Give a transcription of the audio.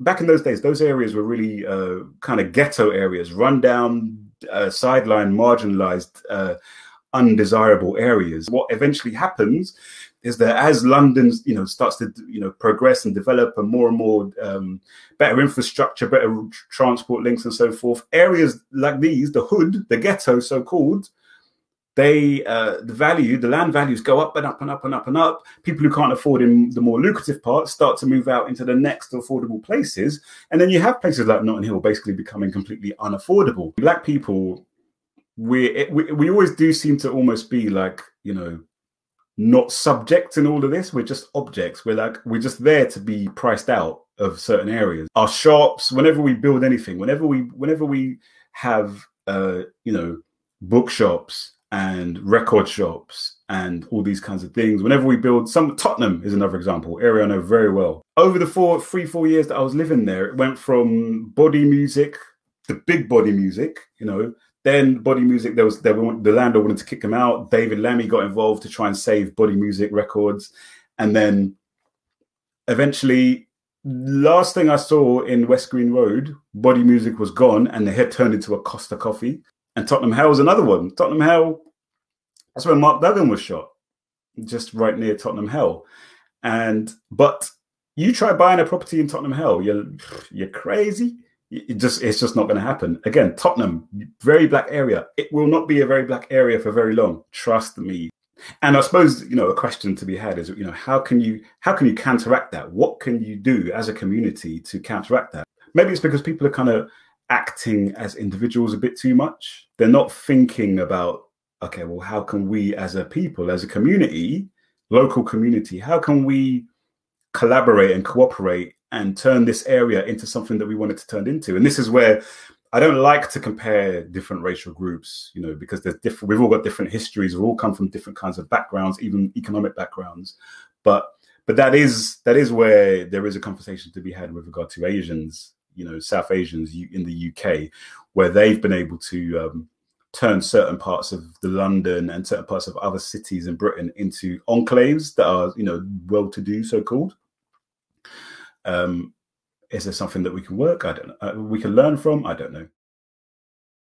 back in those days, those areas were really uh, kind of ghetto areas, run down, uh, sideline, marginalized, uh, undesirable areas. What eventually happens is that as London, you know, starts to you know progress and develop, and more and more um, better infrastructure, better transport links, and so forth, areas like these, the hood, the ghetto, so called, they uh, the value, the land values go up and up and up and up and up. People who can't afford in the more lucrative parts start to move out into the next affordable places, and then you have places like Notting Hill basically becoming completely unaffordable. Black people, we we, we always do seem to almost be like you know not subjects in all of this. We're just objects. We're like we're just there to be priced out of certain areas. Our shops, whenever we build anything, whenever we whenever we have uh, you know bookshops and record shops and all these kinds of things. Whenever we build some Tottenham is another example, area I know very well. Over the four, three, four years that I was living there, it went from body music, the big body music, you know, then body music, there was there the landlord wanted to kick them out. David Lammy got involved to try and save body music records, and then eventually, last thing I saw in West Green Road, body music was gone, and they had turned into a Costa Coffee. And Tottenham Hale was another one. Tottenham Hale, that's where Mark Duggan was shot, just right near Tottenham Hale. And but you try buying a property in Tottenham Hale, you're you're crazy. It just it's just not going to happen. Again tottenham very black area. It will not be a very black area for very long trust me. And i suppose you know a question to be had is you know how can you how can you counteract that? What can you do as a community to counteract that? Maybe it's because people are kind of acting as individuals a bit too much they're not thinking about okay well how can we as a people as a community local community how can we collaborate and cooperate and turn this area into something that we wanted to turn into. And this is where I don't like to compare different racial groups, you know, because there's different. We've all got different histories. We've all come from different kinds of backgrounds, even economic backgrounds. But but that is that is where there is a conversation to be had with regard to Asians, you know, South Asians in the UK, where they've been able to um, turn certain parts of the London and certain parts of other cities in Britain into enclaves that are, you know, well-to-do, so-called. Um, is there something that we can work? I don't know. Uh, we can learn from. I don't know.